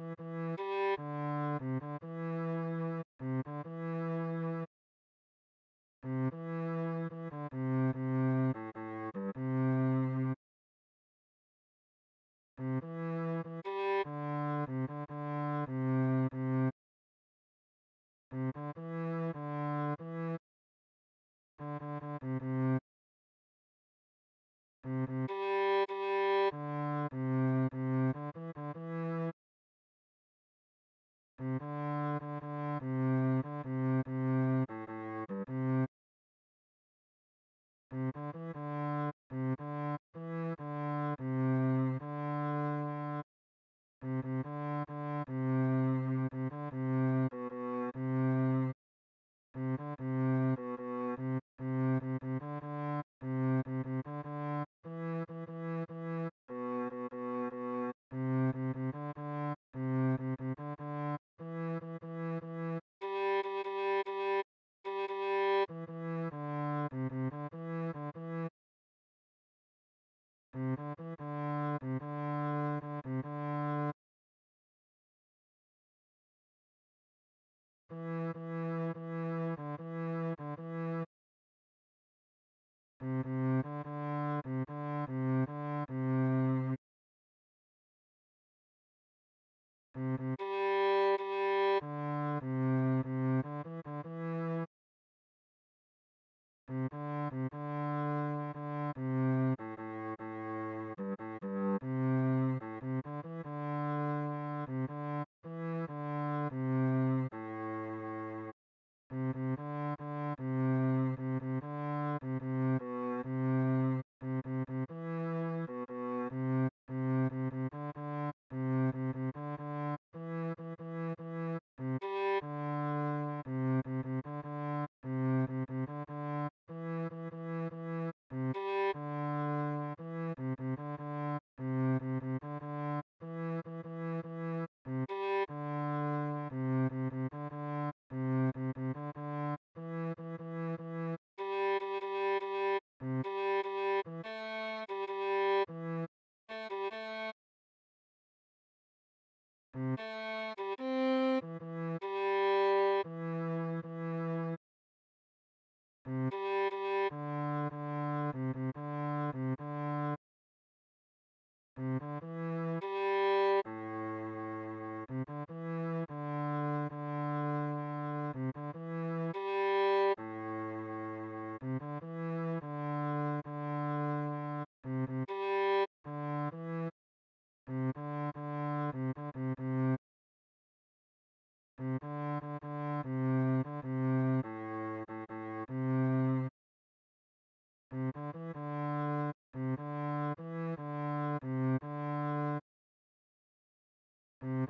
Mm-hmm. Mm-hmm. Mm-hmm.